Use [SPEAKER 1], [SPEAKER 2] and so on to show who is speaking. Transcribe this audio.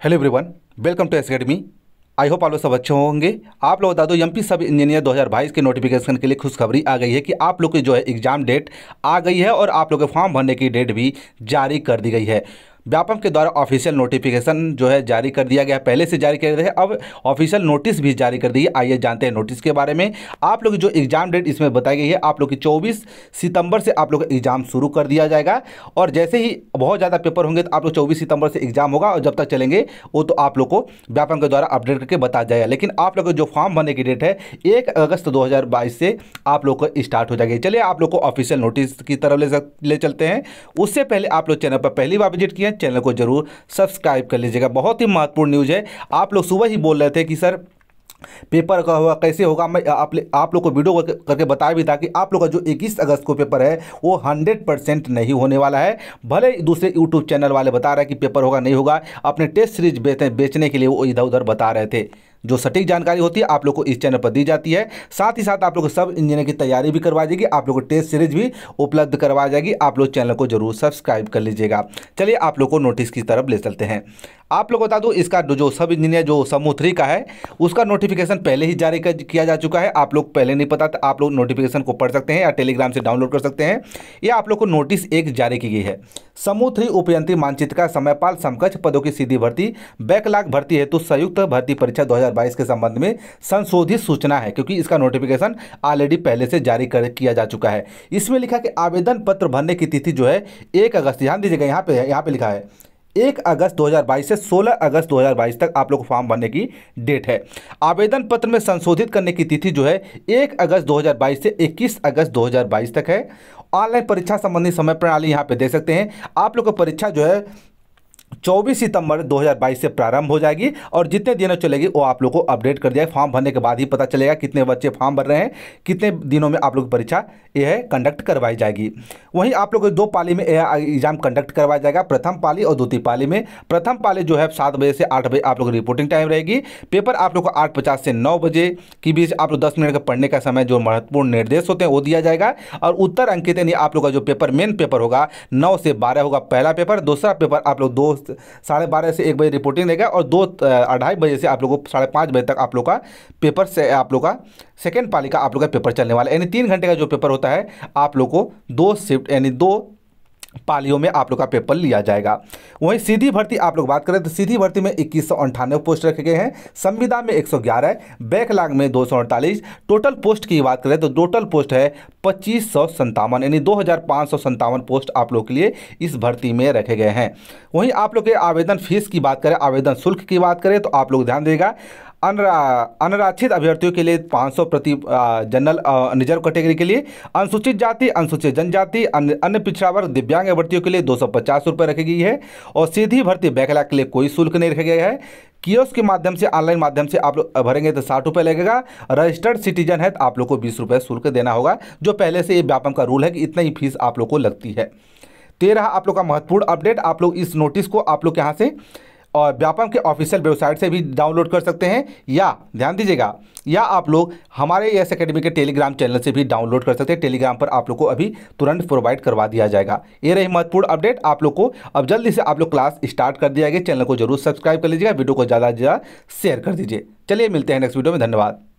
[SPEAKER 1] Hello everyone welcome to S Academy I hope आप लोग सब अच्छे होंगे। आप लोग बता दो एमपी सब इंजीनियर 2022 के नोटिफिकेशन के लिए खुशखबरी आ गई है कि आप लोग की जो है एग्ज़ाम डेट आ गई है और आप लोग के फॉर्म भरने की डेट भी जारी कर दी गई है। व्यापम के द्वारा ऑफिशियल नोटिफिकेशन जो है जारी कर दिया गया। पहले से जारी कर दिया है, अब ऑफिशियल नोटिस भी जारी कर दी है। आइए जानते हैं नोटिस के बारे में। आप लोग जो एग्ज़ाम डेट इसमें बताई गई है, आप लोग की चौबीस सितंबर से आप लोग का एग्ज़ाम शुरू कर दिया जाएगा। और जैसे ही बहुत ज़्यादा पेपर होंगे तो आप लोग चौबीस सितंबर से एग्ज़ाम होगा और जब तक चलेंगे, वो तो आप लोग को व्यापम के द्वारा अपडेट करके बता जाएगा। लेकिन आप लोग जो फॉर्म भरने की डेट है, एक अगस्त दो हज़ार बाईस से आप लोग को स्टार्ट हो जाएगी। चलिए आप लोग को ऑफिशियल नोटिस की तरफ़ ले ले चलते हैं। उससे पहले आप लोग चैनल पर पहली बार विज़िट किए चैनल को ज़रूर सब्सक्राइब कर लीजिएगा। बहुत ही महत्वपूर्ण न्यूज़ है। आप लोग सुबह ही बोल रहे थे कि, सर, पेपर का हुआ, कैसे होगा? मैं आप आप लोग को वीडियो करके बताया भी था कि आप लोग का जो 21 अगस्त को पेपर है, वो 100 परसेंट नहीं होने वाला है। भले दूसरे यूट्यूब चैनल वाले बता रहे हैं कि पेपर होगा, नहीं होगा, अपने टेस्ट सीरीज़ बेचने के लिए वो इधर उधर बता रहे थे। जो सटीक जानकारी होती है, आप लोग को इस चैनल पर दी जाती है। साथ ही साथ आप लोग सब इंजीनियर की तैयारी भी करवाई जाएगी, आप लोग को टेस्ट सीरीज़ भी उपलब्ध करवाई जाएगी। आप लोग चैनल को ज़रूर सब्सक्राइब कर लीजिएगा। चलिए आप लोग को नोटिस की तरफ़ ले चलते हैं। आप लोग बता दो, इसका जो सब इंजीनियर, जो समूह थ्री का है, उसका नोटिफिकेशन पहले ही जारी किया जा चुका है। आप लोग पहले नहीं पता था आप लोग नोटिफिकेशन को पढ़ सकते हैं या टेलीग्राम से डाउनलोड कर सकते हैं, या आप लोग को नोटिस एक जारी की गई है। समूह थ्री उपयंत्री मानचित्र का समयपाल समकक्ष पदों की सीधी भर्ती, बैकलाग भर्ती हेतु संयुक्त भर्ती परीक्षा 2022 के संबंध में संशोधित सूचना है, क्योंकि इसका नोटिफिकेशन ऑलरेडी पहले से जारी कर किया जा चुका है। इसमें लिखा कि आवेदन पत्र भरने की तिथि जो है, एक अगस्त, ध्यान दीजिएगा, यहाँ पे यहाँ पे लिखा है, एक अगस्त 2022 से 16 अगस्त 2022 तक आप लोग फॉर्म भरने की डेट है। आवेदन पत्र में संशोधित करने की तिथि जो है, एक अगस्त 2022 से 21 अगस्त 2022 तक है। ऑनलाइन परीक्षा संबंधी समय प्रणाली यहाँ पे देख सकते हैं। आप लोग को परीक्षा जो है 24 सितंबर 2022 से प्रारंभ हो जाएगी और जितने दिनों चलेगी वो आप लोग को अपडेट कर दिया फॉर्म भरने के बाद ही पता चलेगा कितने बच्चे फॉर्म भर रहे हैं, कितने दिनों में आप लोग की परीक्षा यह कंडक्ट करवाई जाएगी। वहीं आप लोग को दो पाली में यह एग्ज़ाम कंडक्ट करवाया जाएगा, प्रथम पाली और द्वितीय पाली में। प्रथम पाली जो है सात बजे से आठ बजे आप लोग रिपोर्टिंग टाइम रहेगी। पेपर आप लोग को आठ पचास से नौ बजे के बीच आप लोग दस मिनट का पढ़ने का समय जो महत्वपूर्ण निर्देश होते हैं वो दिया जाएगा। और उत्तर अंकित यानी आप लोग का जो पेपर मेन पेपर होगा, नौ से बारह होगा पहला पेपर, दूसरा पेपर आप लोग दो साढ़े बारह से एक बजे रिपोर्टिंग रहेगा और दो अढ़ाई बजे से आप लोगों को, साढ़े पाँच बजे तक आप लोग का पेपर से, आप लोग का सेकेंड पाली का आप लोग का पेपर चलने वाला है। यानी तीन घंटे का जो पेपर होता है, आप लोग को दो शिफ्ट यानी दो पालियों में आप लोग का पेपर लिया जाएगा। वहीं सीधी भर्ती आप लोग बात करें तो सीधी भर्ती में इक्कीस सौ अंठानवे पोस्ट रखे गए हैं संविदा में 111 बैकलाग में दो सौ अड़तालीस, टोटल पोस्ट की बात करें तो टोटल पोस्ट है पच्चीस सौ संतावन यानी दो हज़ार पाँच सौ संतावन पोस्ट आप लोग के लिए इस भर्ती में रखे गए हैं। वहीं आप लोग के आवेदन फ़ीस की बात करें, आवेदन शुल्क की बात करें तो आप लोग ध्यान देगा अनारक्षित अभ्यर्थियों के लिए 500 प्रति जनरल रिज़र्व कैटेगरी के लिए, अनुसूचित जाति, अनुसूचित जनजाति, अन्य पिछड़ा वर्ग दिव्यांग अभ्यर्थियों के लिए दो सौ रखी गई है और सीधी भर्ती बैकलॉग के लिए कोई शुल्क नहीं रखा गया है। कियोस्क के माध्यम से, ऑनलाइन माध्यम से आप लोग भरेंगे तो साठ रुपये लगेगा। रजिस्टर्ड सिटीजन है तो आप लोग को बीस रुपये शुल्क देना होगा, जो पहले से ये व्यापम का रूल है कि इतना ही फ़ीस आप लोग को लगती है। तेरह आप लोग का महत्वपूर्ण अपडेट, आप लोग इस नोटिस को आप लोग यहाँ से और व्यापम के ऑफिशियल वेबसाइट से भी डाउनलोड कर सकते हैं। या, ध्यान दीजिएगा, या आप लोग हमारे एस अकेडमी के टेलीग्राम चैनल से भी डाउनलोड कर सकते हैं। टेलीग्राम पर आप लोग को अभी तुरंत प्रोवाइड करवा दिया जाएगा। ये रही महत्वपूर्ण अपडेट आप लोग को। अब जल्दी से आप लोग क्लास स्टार्ट कर दिया गया। चैनल को ज़रूर सब्सक्राइब कर लीजिएगा। वीडियो को ज़्यादा से ज़्यादा शेयर कर दीजिए। चलिए मिलते हैं नेक्स्ट वीडियो में। धन्यवाद।